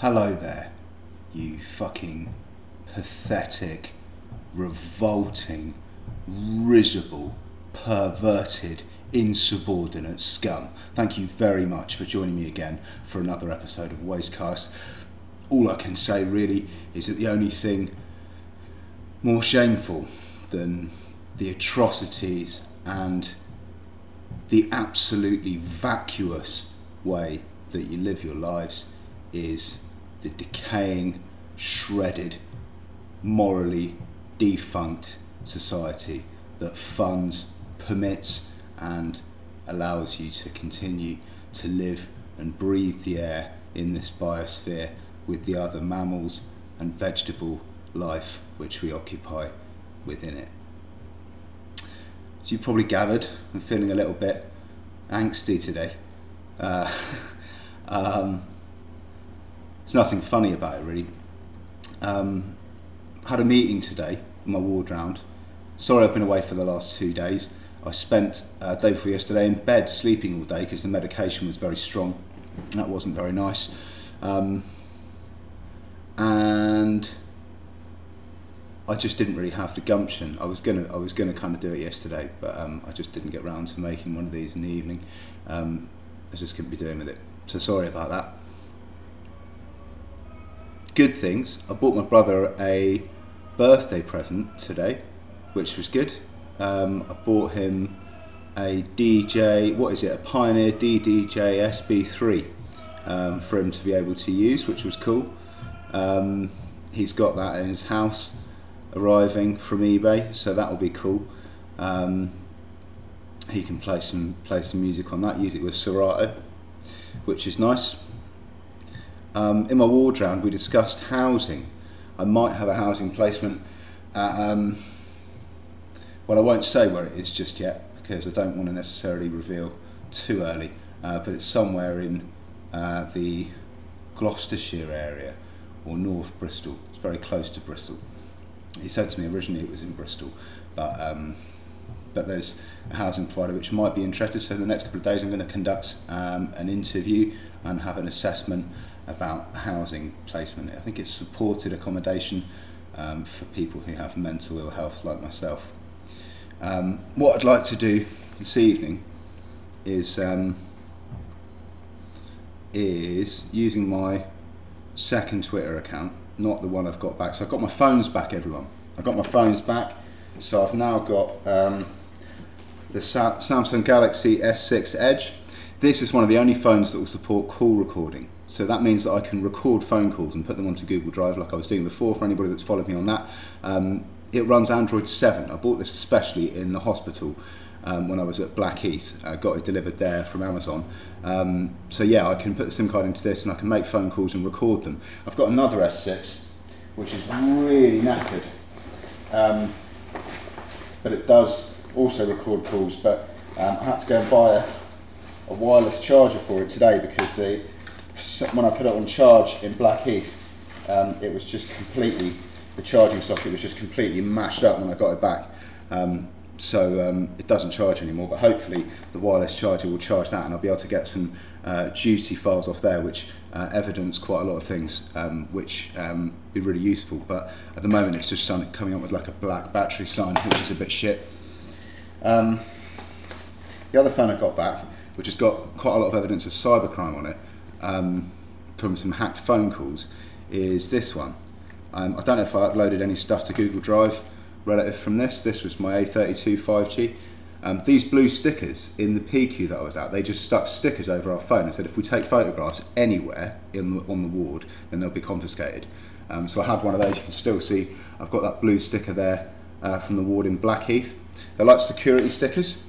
Hello there, you fucking pathetic, revolting, risible, perverted, insubordinate scum. Thank you very much for joining me again for another episode of Wastecast. All I can say really is that the only thing more shameful than the atrocities and the absolutely vacuous way that you live your lives is the decaying, shredded, morally defunct society that funds, permits, and allows you to continue to live and breathe the air in this biosphere with the other mammals and vegetable life which we occupy within it. So you probably gathered, I'm feeling a little bit angsty today. Uh, um, there's nothing funny about it really. Um, had a meeting today, my ward round. Sorry I've been away for the last two days. I spent uh, day before yesterday in bed sleeping all day because the medication was very strong. That wasn't very nice. Um, and I just didn't really have the gumption. I was gonna, I was gonna kind of do it yesterday, but um, I just didn't get round to making one of these in the evening. Um, I just couldn't be doing with it. So sorry about that. Good things. I bought my brother a birthday present today, which was good. Um, I bought him a DJ. What is it? A Pioneer DDJ SB3 um, for him to be able to use, which was cool. Um, he's got that in his house arriving from eBay, so that will be cool. Um, he can play some play some music on that. Use it with Serato, which is nice. Um, in my ward round, we discussed housing. I might have a housing placement. At, um, well, I won't say where it is just yet because I don't want to necessarily reveal too early. Uh, but it's somewhere in uh, the Gloucestershire area or North Bristol. It's very close to Bristol he said to me originally it was in Bristol, but um, but there's a housing provider which might be interested. So in the next couple of days, I'm going to conduct um, an interview and have an assessment about housing placement. I think it's supported accommodation um, for people who have mental ill health like myself. Um, what I'd like to do this evening is um, is using my second Twitter account not the one I've got back. So I've got my phones back, everyone. I've got my phones back. So I've now got um, the Sa Samsung Galaxy S6 Edge. This is one of the only phones that will support call recording. So that means that I can record phone calls and put them onto Google Drive like I was doing before for anybody that's followed me on that. Um, it runs Android 7. I bought this especially in the hospital um, when I was at Blackheath. I got it delivered there from Amazon. Um, so yeah, I can put the SIM card into this and I can make phone calls and record them. I've got another S6, which is really knackered. Um, but it does also record calls, but um, I had to go and buy a, a, wireless charger for it today because the when I put it on charge in Blackheath, um, it was just completely, the charging socket was just completely mashed up when I got it back. Um, so um, it doesn't charge anymore. But hopefully the wireless charger will charge that, and I'll be able to get some uh, juicy files off there, which uh, evidence quite a lot of things, um, which um, be really useful. But at the moment, it's just coming up with like a black battery sign, which is a bit shit. Um, the other phone I got back, which has got quite a lot of evidence of cybercrime on it, um, from some hacked phone calls, is this one. Um, I don't know if I uploaded any stuff to Google Drive relative from this. This was my A32 5G. Um, these blue stickers in the PICU that I was at, they just stuck stickers over our phone and said if we take photographs anywhere in the, on the ward, then they'll be confiscated. Um, so I had one of those. You can still see I've got that blue sticker there uh, from the ward in Blackheath. They're like security stickers.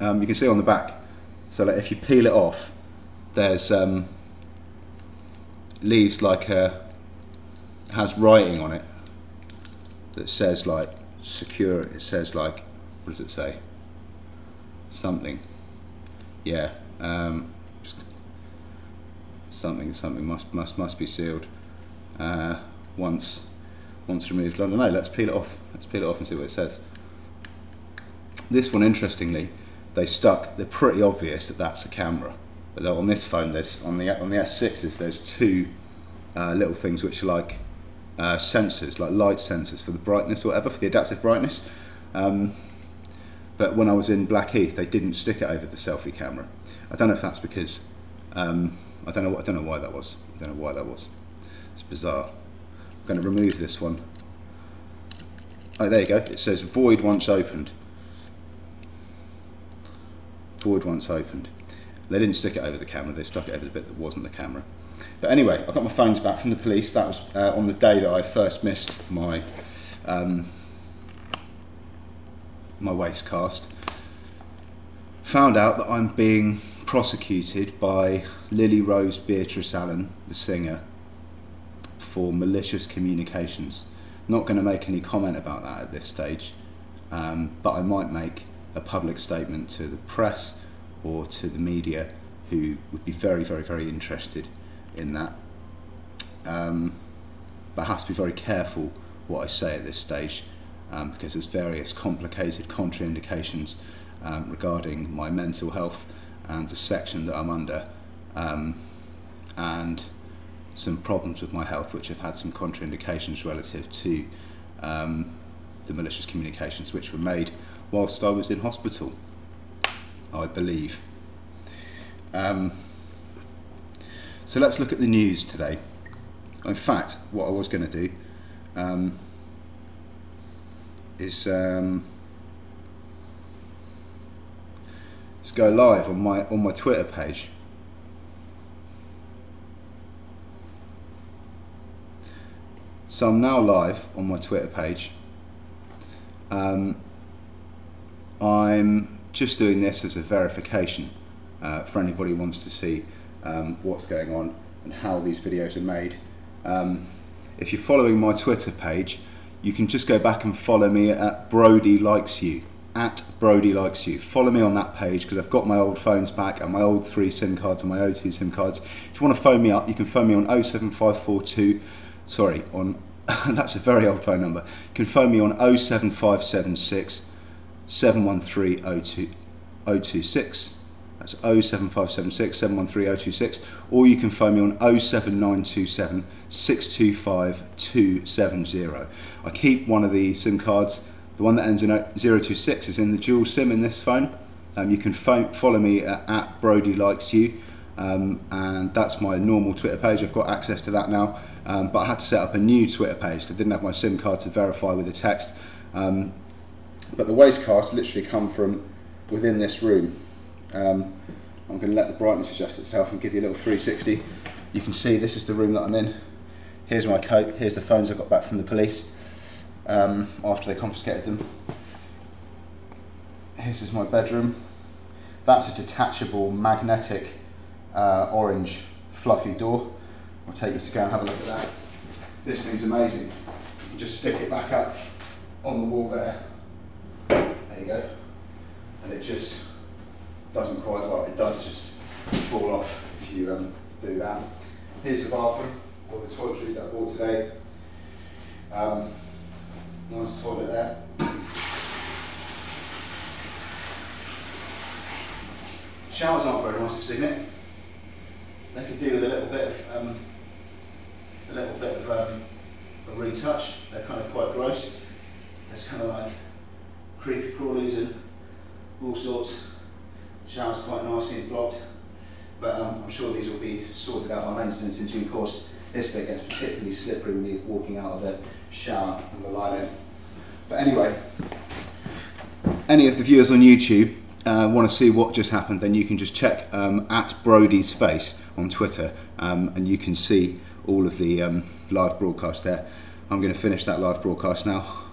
Um, you can see on the back. So that if you peel it off, there's um, leaves like a has writing on it that says like secure. It says like what does it say? Something. Yeah. Um, something. Something must must must be sealed. Uh, once once removed. I don't know. Let's peel it off. Let's peel it off and see what it says. This one, interestingly, they stuck. They're pretty obvious that that's a camera. But on this phone, there's on the on the S6s, there's two uh, little things which are like uh, sensors, like light sensors for the brightness or whatever, for the adaptive brightness. Um, but when I was in Blackheath, they didn't stick it over the selfie camera. I don't know if that's because um, I don't know. I don't know why that was. I don't know why that was. It's bizarre. I'm going to remove this one. Oh, there you go. It says void once opened. Void once opened. They didn't stick it over the camera. They stuck it over the bit that wasn't the camera. But anyway, I got my phones back from the police. That was uh, on the day that I first missed my um, my waste cast. Found out that I'm being prosecuted by Lily Rose Beatrice Allen, the singer, for malicious communications. Not going to make any comment about that at this stage, um, but I might make a public statement to the press or to the media who would be very, very, very interested in that. Um, but I have to be very careful what I say at this stage um, because there's various complicated contraindications um, regarding my mental health and the section that I'm under um, and some problems with my health which have had some contraindications relative to um, the malicious communications which were made whilst I was in hospital, I believe. Um, so let's look at the news today. In fact, what I was going to do um, is um, let's go live on my on my Twitter page. So I'm now live on my Twitter page. Um, I'm just doing this as a verification uh, for anybody who wants to see um, what's going on and how these videos are made. Um, if you're following my Twitter page, you can just go back and follow me at Brodie Likes You. At Brodie Likes You. Follow me on that page because I've got my old phones back and my old three SIM cards and my O2 SIM cards. If you want to phone me up, you can phone me on 07542. Sorry, on that's a very old phone number. You can phone me on 07576 713 026. That's 07576 713 026. Or you can phone me on 07927 625 270. I keep one of the SIM cards. The one that ends in 026 is in the dual SIM in this phone. Um, you can phone, follow me at, at Brodie Likes You. Um, and that's my normal Twitter page. I've got access to that now, um, but I had to set up a new Twitter page I didn't have my SIM card to verify with the text. Um, but the waste wastecasts literally come from within this room. Um, I'm going to let the brightness adjust itself and give you a little 360. You can see this is the room that I'm in. Here's my coat, here's the phones I got back from the police um, after they confiscated them. This is my bedroom. That's a detachable magnetic uh, orange fluffy door. I'll take you to go and have a look at that. This thing's amazing. You can just stick it back up on the wall there. There you go. And it just doesn't quite well, it does just fall off if you um, do that. Here's the bathroom, or the toiletries that I bought today. Um, nice toilet there. Showers aren't very nice this evening. They could do with a little bit of um, a little bit of um, a retouch. They're kind of quite gross. There's kind of like creepy crawlies and all sorts. Showers quite nicely and blocked. But um, I'm sure these will be sorted out by maintenance in due course. This bit gets particularly slippery when you're walking out of the shower and the in. But anyway, any of the viewers on YouTube uh, want to see what just happened, then you can just check um, at Brodie's face on Twitter, um, and you can see all of the um, live broadcast there. I'm going to finish that live broadcast now.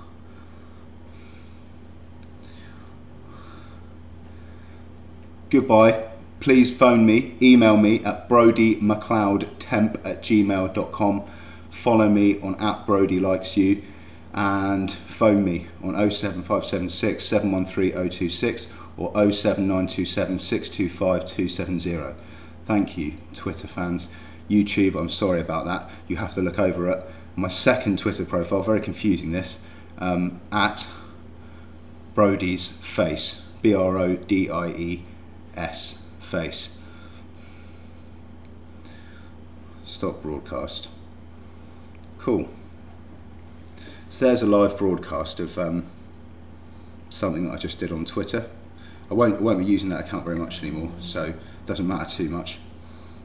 Goodbye. Please phone me, email me at brodiemacleodtemp at gmail.com. Follow me on at Brodie Likes You and phone me on 07576 713 026 or 07927 625 270. Thank you, Twitter fans. YouTube, I'm sorry about that. You have to look over at My second Twitter profile, very confusing this, um, at Brodie's Face, B R O D I E S, face. Stop broadcast. Cool. So there's a live broadcast of um, something that I just did on Twitter. I won't, I won't be using that account very much anymore, so it doesn't matter too much.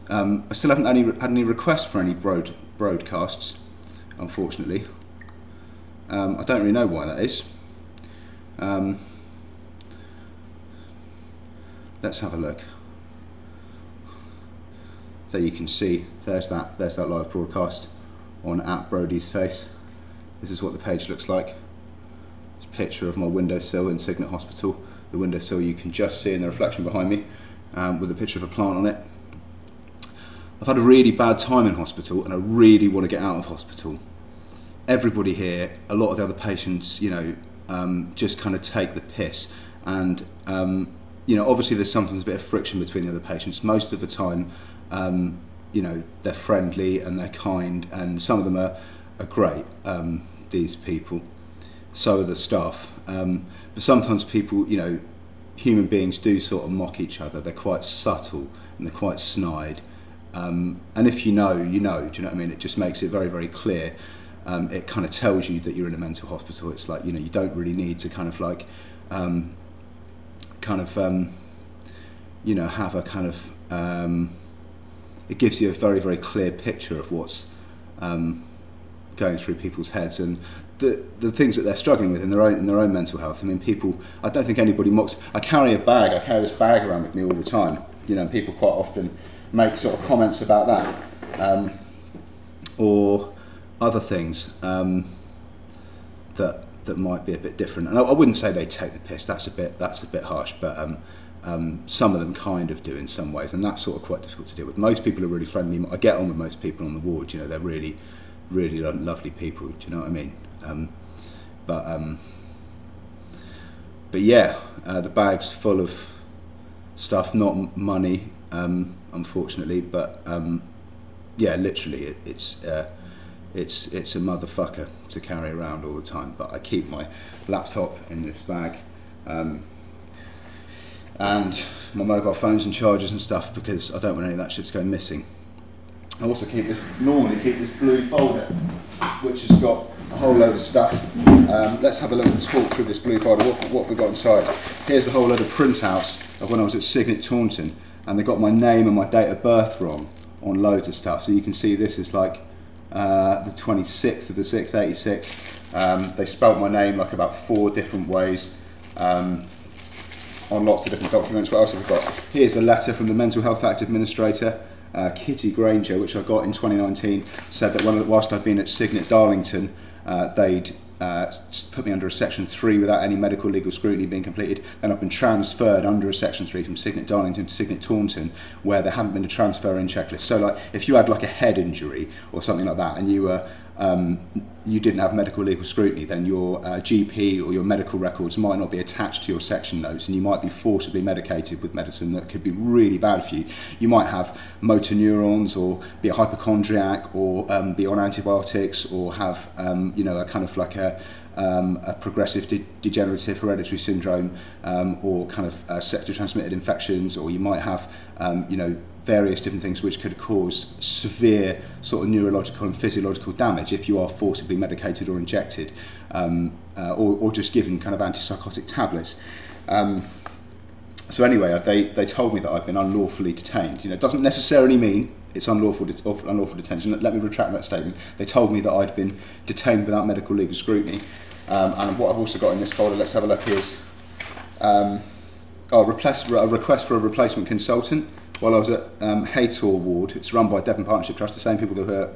Um, I still haven't had any, had any requests for any broad, broadcasts, unfortunately. Um, I don't really know why that is. Um, let's have a look. So you can see there's that there's that live broadcast on at Brodie's face. This is what the page looks like. It's a picture of my windowsill in Cygnet Hospital. The windowsill you can just see in the reflection behind me um, with a picture of a plant on it. I've had a really bad time in hospital and I really want to get out of hospital. Everybody here, a lot of the other patients, you know, um, just kind of take the piss. And, um, you know, obviously there's sometimes a bit of friction between the other patients. Most of the time, um, you know, they're friendly and they're kind and some of them are, are great, um, these people. So are the staff. Um, but sometimes people, you know, human beings do sort of mock each other. They're quite subtle and they're quite snide. Um, and if you know, you know. Do you know what I mean? It just makes it very, very clear. Um, it kind of tells you that you're in a mental hospital. It's like you know you don't really need to kind of like, um, kind of, um, you know, have a kind of. Um, it gives you a very, very clear picture of what's um, going through people's heads and the the things that they're struggling with in their own in their own mental health. I mean, people. I don't think anybody mocks. I carry a bag. I carry this bag around with me all the time. You know, people quite often make sort of comments about that, um, or other things um, that that might be a bit different. And I, I, wouldn't say they take the piss. That's a bit that's a bit harsh, but. Um, um, some of them kind of do in some ways, and that's sort of quite difficult to deal with. Most people are really friendly. I get on with most people on the ward. You know, they're really, really lovely people. Do you know what I mean? Um, but um, but yeah, uh, the bag's full of stuff, not money, um, unfortunately, but um, yeah, literally, it, it's uh, it's it's a motherfucker to carry around all the time. But I keep my laptop in this bag. Um, and my mobile phones and chargers and stuff because I don't want any of that shit to go missing. I also keep this, normally keep this blue folder, which has got a whole load of stuff. Um, let's have a little talk through this blue folder. What, what have we got inside? Here's a whole load of printouts of when I was at Cygnet Taunton, and they got my name and my date of birth wrong on loads of stuff. So you can see this is like uh, the 26th of the 6th, 86. Um, they spelt my name like about four different ways. Um, on lots of different documents. What else have we got? Here's a letter from the Mental Health Act Administrator, uh, Kitty Granger, which I got in 2019, said that whilst I'd been at Cygnet Darlington, uh, they'd uh, put me under a Section 3 without any medical legal scrutiny being completed. Then I've been transferred under a Section 3 from Signet Darlington to Signet Taunton, where there hadn't been a transfer in checklist. So, like, if you had like a head injury or something like that, and you were um, you didn't have medical legal scrutiny, then your uh, GP or your medical records might not be attached to your section notes and you might be forcibly medicated with medicine that could be really bad for you. You might have motor neurons or be a hypochondriac or um, be on antibiotics or have, um, you know, a kind of like a, um, a progressive de degenerative hereditary syndrome um, or kind of uh, sexually transmitted infections or you might have um, you know various different things which could cause severe sort of neurological and physiological damage if you are forcibly medicated or injected um, uh, or, or just given kind of antipsychotic tablets. Um, so anyway, they, they told me that I've been unlawfully detained. You know, it doesn't necessarily mean it's unlawful, unlawful detention. Let me retract that statement. They told me that I'd been detained without medical legal scrutiny. Um, and what I've also got in this folder, let's have a look, is um, oh, a request for a replacement consultant while I was at um, Haytor Ward, it's run by Devon Partnership Trust, the same people who are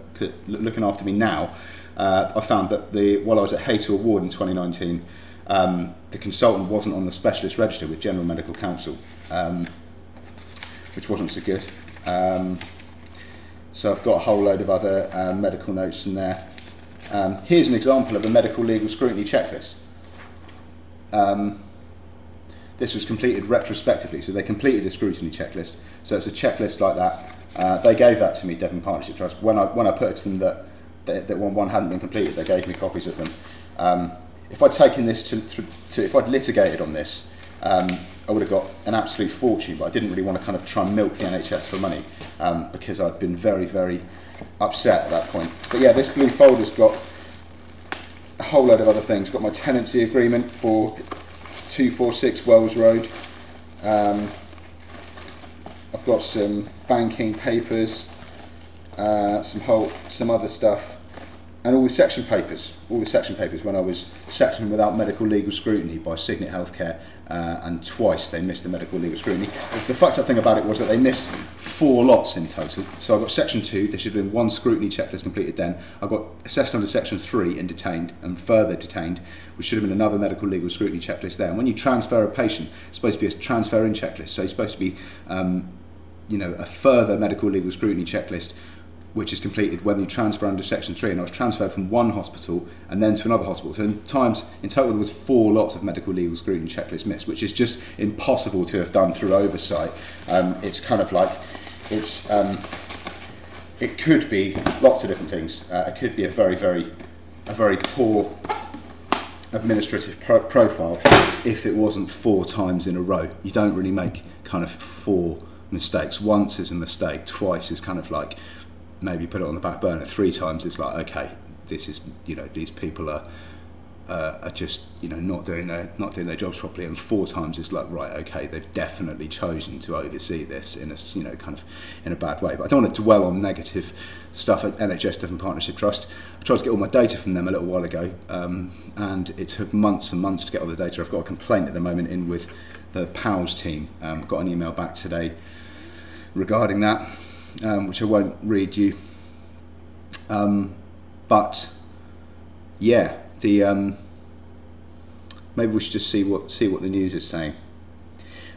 looking after me now. Uh, I found that the while I was at Haytor Ward in 2019, um, the consultant wasn't on the specialist register with General Medical Council, um, which wasn't so good. Um, so I've got a whole load of other uh, medical notes in there. Um, here's an example of a medical legal scrutiny checklist. Um, this was completed retrospectively, so they completed a scrutiny checklist. So it's a checklist like that. Uh, they gave that to me, Devon Partnership Trust. When I when I put it to them that that, that one, one hadn't been completed, they gave me copies of them. Um, if I'd taken this to, to, to, if I'd litigated on this, um, I would have got an absolute fortune, but I didn't really want to kind of try and milk the NHS for money um, because I'd been very, very upset at that point. But yeah, this blue folder's got a whole load of other things. Got my tenancy agreement for 246 Wells Road. Um, I've got some banking papers, uh, some whole, some other stuff, and all the section papers. All the section papers when I was sectioned without medical legal scrutiny by Signet Healthcare, uh, and twice they missed the medical legal scrutiny. The fucked up thing about it was that they missed four lots in total. So I got section two, there should have been one scrutiny checklist completed then. I got assessed under section three and detained and further detained, which should have been another medical legal scrutiny checklist there. And when you transfer a patient, it's supposed to be a transfer in checklist. So it's supposed to be um, you know, a further medical legal scrutiny checklist which is completed when you transfer under section 3 and I was transferred from one hospital and then to another hospital. So in times in total there was four lots of medical legal scrutiny checklist missed which is just impossible to have done through oversight. Um, it's kind of like it's um, it could be lots of different things. Uh, it could be a very very a very poor administrative pro profile if it wasn't four times in a row. You don't really make kind of four mistakes. Once is a mistake, twice is kind of like maybe put it on the back burner. Three times it's like okay, this is you know these people are uh, are just you know not doing their not doing their jobs properly, and four times it's like right okay they've definitely chosen to oversee this in a you know kind of in a bad way. But I don't want to dwell on negative stuff at NHS Devon Partnership Trust. I tried to get all my data from them a little while ago, um, and it took months and months to get all the data. I've got a complaint at the moment in with the PALS team. Um, got an email back today regarding that, um, which I won't read you. Um, but yeah, the um, maybe we should just see what see what the news is saying.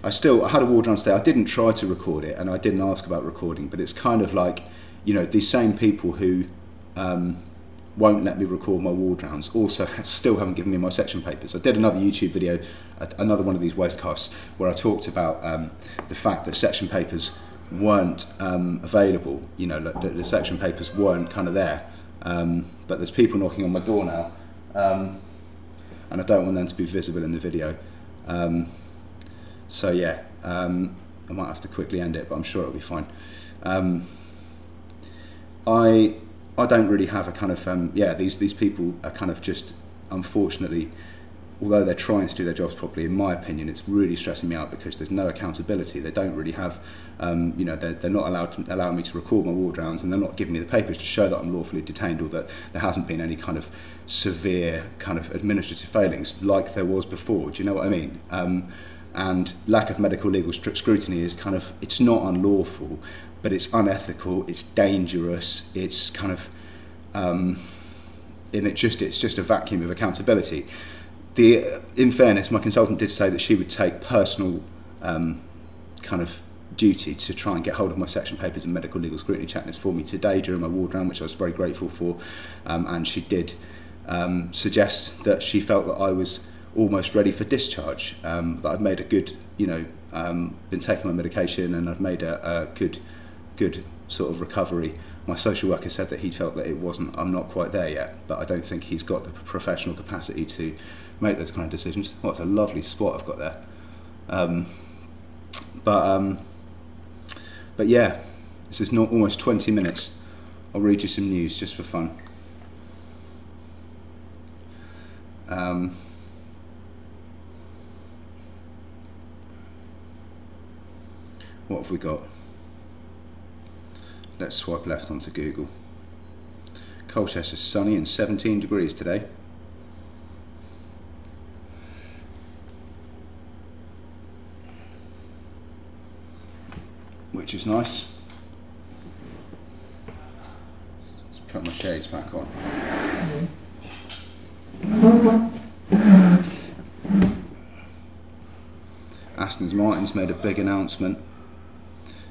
I still I had a ward round today. I didn't try to record it, and I didn't ask about recording. But it's kind of like, you know, these same people who um, won't let me record my ward rounds also still haven't given me my section papers. I did another YouTube video, another one of these wastecasts, where I talked about um, the fact that section papers weren't um, available. You know, the, the, section papers weren't kind of there. Um, but there's people knocking on my door now, um, and I don't want them to be visible in the video. Um, so yeah, um, I might have to quickly end it, but I'm sure it'll be fine. Um, I I don't really have a kind of yeah. These these people are kind of just unfortunately although they're trying to do their jobs properly, in my opinion, it's really stressing me out because there's no accountability. They don't really have, um, you know, they're, they're not allowed to allow me to record my ward rounds, and they're not giving me the papers to show that I'm lawfully detained or that there hasn't been any kind of severe kind of administrative failings like there was before. Do you know what I mean? Um, and lack of medical legal scrutiny is kind of it's not unlawful, but it's unethical. It's dangerous. It's kind of um, it just it's just a vacuum of accountability the, in fairness, my consultant did say that she would take personal um, kind of duty to try and get hold of my section papers and medical legal scrutiny checklist for me today during my ward round, which I was very grateful for. Um, and she did um, suggest that she felt that I was almost ready for discharge, um, that I'd made a good, you know, um, been taking my medication and I'd made a, a good, good sort of recovery. My social worker said that he felt that it wasn't, I'm not quite there yet, but I don't think he's got the professional capacity to make those kind of decisions. It's a lovely spot I've got there. Um, but um, but yeah, this is not almost 20 minutes. I'll read you some news just for fun. Um, what have we got? Let's swipe left onto Google. Colchester sunny and 17 degrees today. Nice. Let's put my shades back on. Aston Martin's made a big announcement.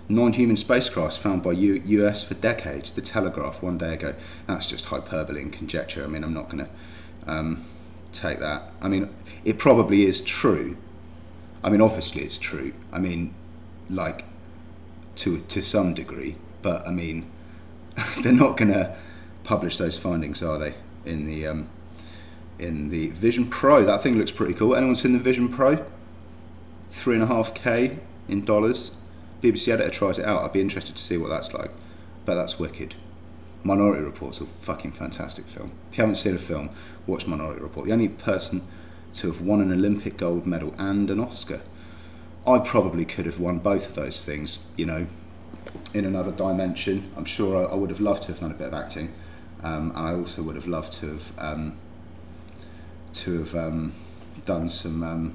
Non-human spacecrafts found by U US for decades. The Telegraph one day ago. That's just hyperbole and conjecture. I mean, I'm not going to um, take that. I mean, it probably is true. I mean, obviously it's true. I mean, like to to some degree, but I mean, they're not going to publish those findings, are they? In the um, in the Vision Pro, that thing looks pretty cool. Anyone seen the Vision Pro? three and a half k in dollars. BBC editor tries it out. I'd be interested to see what that's like. But that's wicked. Minority Report's a fucking fantastic film. If you haven't seen a film, watch Minority Report. The only person to have won an Olympic gold medal and an Oscar. I probably could have won both of those things, you know, in another dimension. I'm sure I, I would have loved to have done a bit of acting, um, and I also would have loved to have um, to have um, done some um,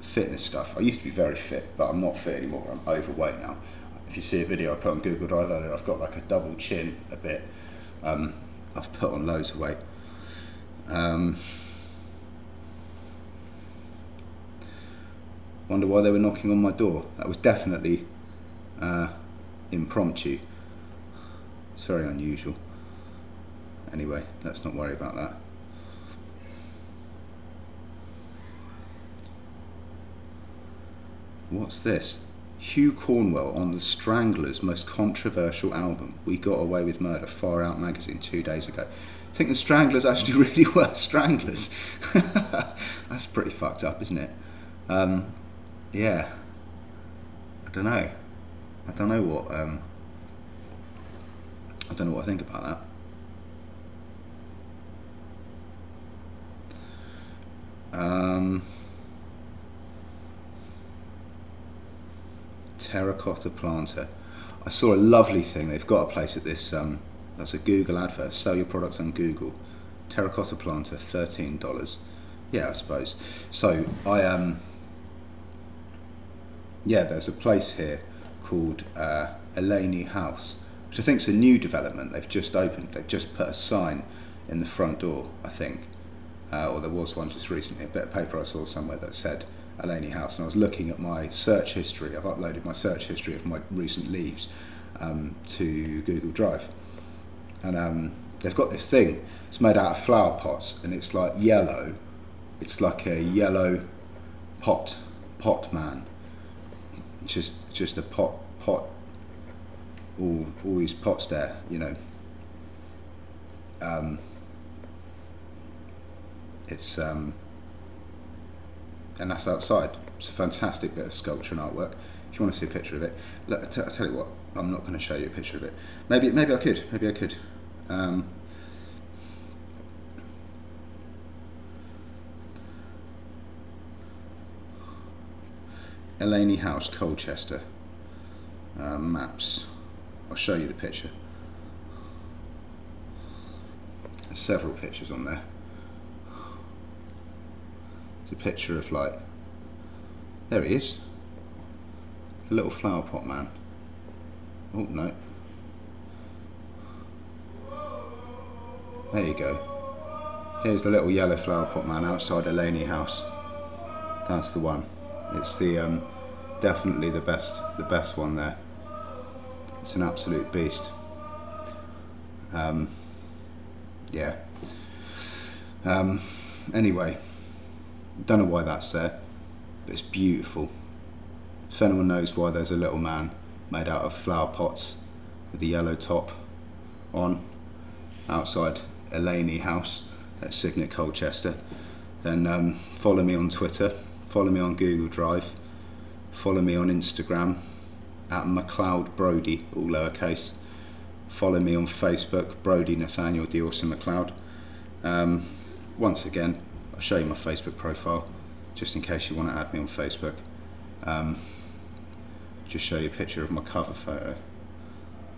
fitness stuff. I used to be very fit, but I'm not fit anymore. I'm overweight now. If you see a video I put on Google Drive earlier, I've got like a double chin a bit. Um, I've put on loads of weight. Wonder why they were knocking on my door. That was definitely uh, impromptu. It's very unusual. Anyway, let's not worry about that. What's this? Hugh Cornwell on the Stranglers' most controversial album, We Got Away with Murder, Far Out magazine, two days ago. I think the Stranglers actually really were Stranglers. That's pretty fucked up, isn't it? Um, yeah. I don't know. I don't know what. Um, I don't know what I think about that. Um, terracotta planter. I saw a lovely thing. They've got a place at this. Um, that's a Google advert. Sell your products on Google. Terracotta planter, thirteen dollars. Yeah, I suppose. So I um. Yeah, there's a place here called uh, Eleni House, which I think is a new development. They've just opened. They've just put a sign in the front door, I think, uh, or there was one just recently. A bit of paper I saw somewhere that said Eleni House, and I was looking at my search history. I've uploaded my search history of my recent leaves um, to Google Drive, and um, they've got this thing. It's made out of flower pots, and it's like yellow. It's like a yellow pot pot man just just a pot pot all all these pots there you know. Um, it's um, and that's outside. It's a fantastic bit of sculpture and artwork. If you want to see a picture of it look, I, t- I tell you what I'm not going to show you a picture of it. Maybe maybe I could maybe I could. Um, Eleni House, Colchester. Uh, maps. I'll show you the picture. There's several pictures on there. It's a picture of like, there he is. A little flower pot man. Oh no. There you go. Here's the little yellow flower pot man outside Eleni House. That's the one. It's the um, definitely the best the best one there. It's an absolute beast. Um, yeah. Um, anyway, don't know why that's there, but it's beautiful. If anyone knows why there's a little man made out of flower pots with a yellow top on outside Eleni House at Cygnet Colchester, then um, follow me on Twitter Follow me on Google Drive. Follow me on Instagram at Macleod Brodie, all lowercase. Follow me on Facebook, Brodie Nathaniel Deorsa Macleod. Um, once again, I'll show you my Facebook profile, just in case you want to add me on Facebook. Um, just show you a picture of my cover photo,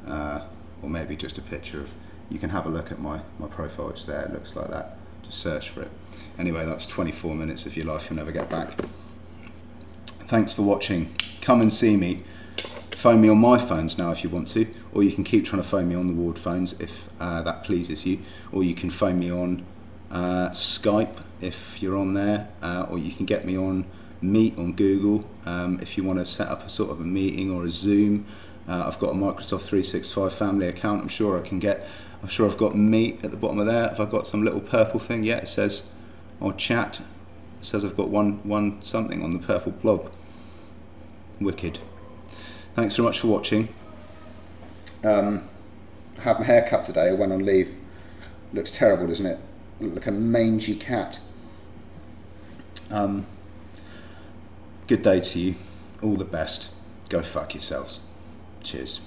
uh, or maybe just a picture of. You can have a look at my my profile. It's there. It looks like that. Just search for it. Anyway, that's 24 minutes of your life you'll never get back. Thanks for watching. Come and see me. Phone me on my phones now if you want to, or you can keep trying to phone me on the ward phones if uh, that pleases you, or you can phone me on uh, Skype if you're on there, uh, or you can get me on Meet on Google um, if you want to set up a sort of a meeting or a Zoom. Uh, I've got a Microsoft 365 family account. I'm sure I can get I'm sure I've got meat at the bottom of there. Have I got some little purple thing? Yeah, it says, or chat. It says I've got one, one something on the purple blob. Wicked. Thanks very much for watching. Um, I had my hair cut today. I went on leave. Looks terrible, doesn't it? Look like a mangy cat. Um, Good day to you. All the best. Go fuck yourselves. Cheers.